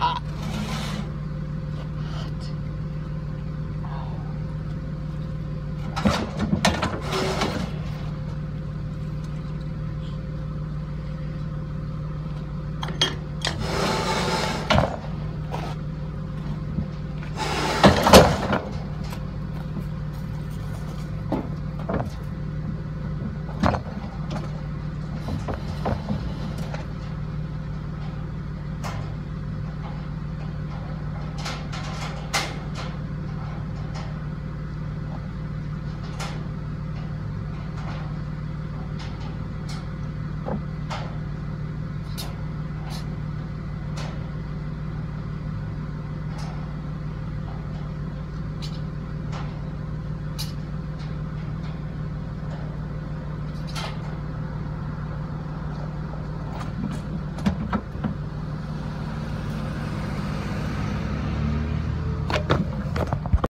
hot.